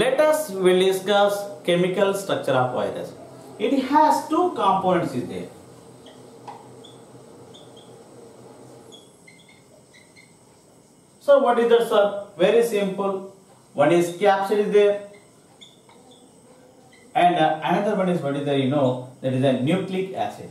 let us will discuss chemical structure of virus. It has two components is there. So what is that sir? Very simple. One is capsule is there and uh, another one is what is there you know that is a nucleic acid.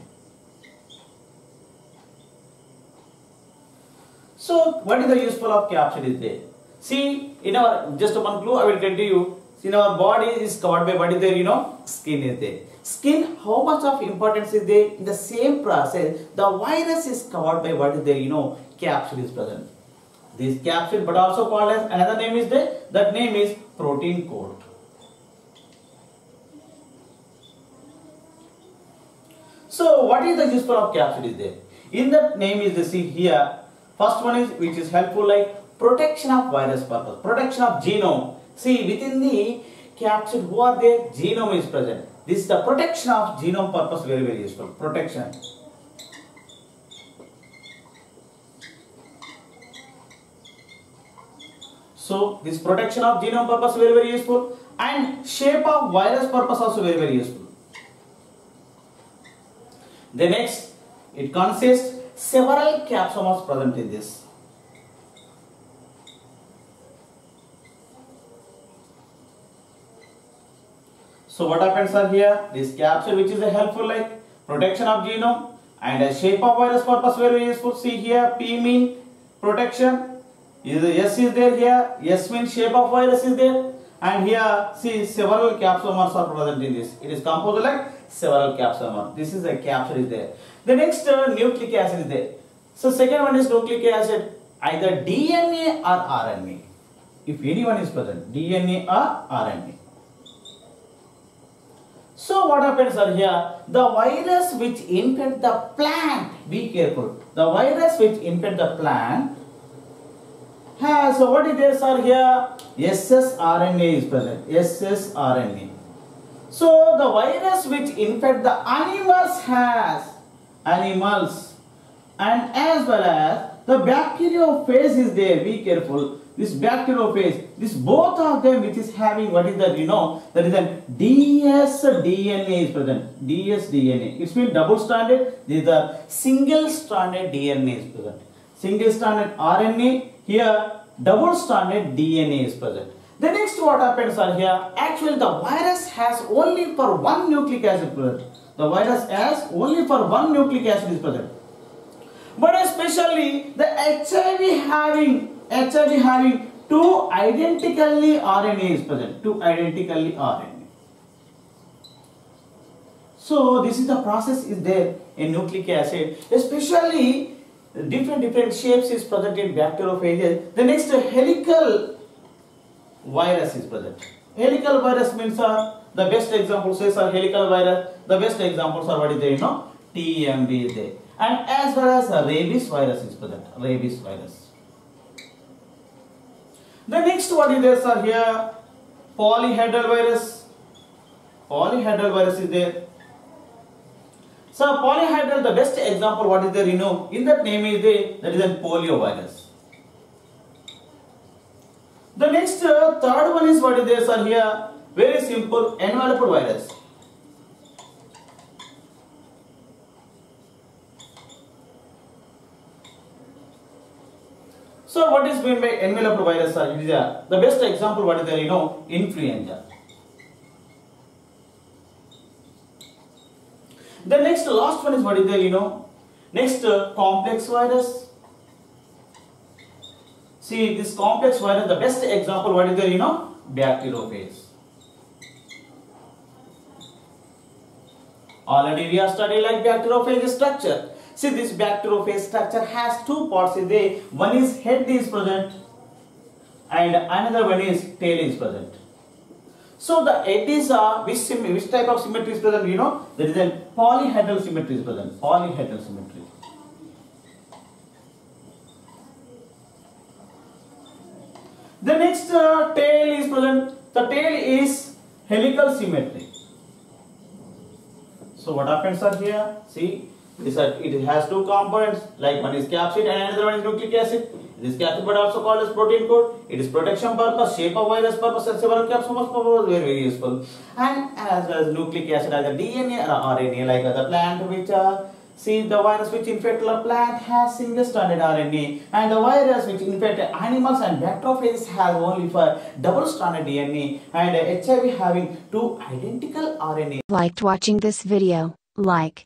So what is the useful of capsule is there? See in our just one clue I will tell to you. See, in our body is covered by what is there you know skin is there. Skin how much of importance is there in the same process the virus is covered by what is there you know capsule is present. This capsule but also called as another name is there that name is protein coat. So what is the useful of capsule is there? In that name is the see here. First one is which is helpful like protection of virus purpose, protection of genome. See within the capsule who are there? Genome is present. This is the protection of genome purpose very very useful. Protection. So this protection of genome purpose very very useful and shape of virus purpose also very very useful. The next, it consists several capsomers present in this. So what happens are here, this capsule which is a helpful like protection of genome and a shape of virus purpose very useful. See here, P mean protection, is S is there here, S means shape of virus is there and here see several capsomers are present in this. It is composed like several capsomers. This is a capsule is there. The next uh, nucleic acid is there. So second one is nucleic acid either DNA or RNA. If anyone is present, DNA or RNA. So what happens are here, the virus which infect the plant, be careful, the virus which infect the plant has, so what it is are here, ssRNA is present, ssRNA. So the virus which infect the animals has, animals and as well as the bacteriophage is there, be careful, this bacteriophage, this both of them which is having what is that you know that is a DS DNA is present. DS DNA. It's been double stranded. This is a single stranded DNA is present. Single stranded RNA here double stranded DNA is present. The next what happens are here actually the virus has only for one nucleic acid present. The virus has only for one nucleic acid is present. But especially the HIV having HIV having two identically RNA is present. Two identically RNA. So this is the process is there in nucleic acid, especially different different shapes is present in bacteriophages. The next helical virus is present. Helical virus means are the best examples says are helical virus. The best examples are what is there, you know, TMV is there. And as well as a rabies virus is present. Rabies virus. The next what is there here polyhedral virus. Polyhedral virus is there. So polyhedral, the best example what is there you know in that name is there that is a polio virus. The next uh, third one is what is there sir here very simple enveloped virus. So what is meant by enveloped virus sir? It is a, the best example what is there you know influenza. The next last one is what is there, you know. Next uh, complex virus. See this complex virus, the best example what is there, you know, bacteriophage. Already we have studied like bacteriophage structure. See this bacteriophage structure has two parts in there. One is head is present and another one is tail is present. So the edges are which, which type of symmetry is present? You know, there is a polyhedral symmetry is present. Polyhedral symmetry. The next uh, tail is present. The tail is helical symmetry. So what happens are here? See, this it has two components. Like one is capsid and another one is nucleic acid. This capsid also called as protein coat. It is protection purpose, shape of virus purpose, and several capsules purpose very very useful. And as well as nucleic acid, either DNA or RNA, like other plant which uh, are See the virus which infect a plant has single stranded RNA and the virus which infect animals and bacteriophages has only for double stranded DNA and HIV having two identical RNA. Liked watching this video, like,